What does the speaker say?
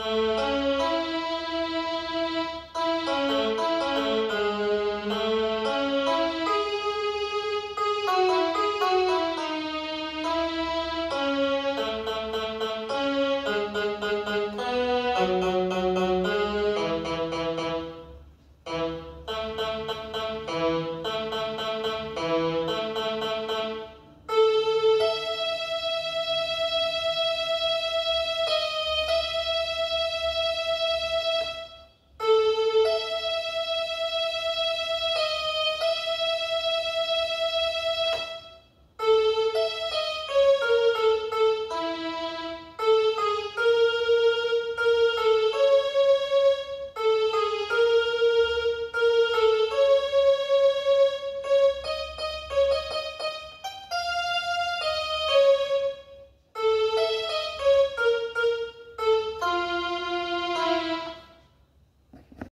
Música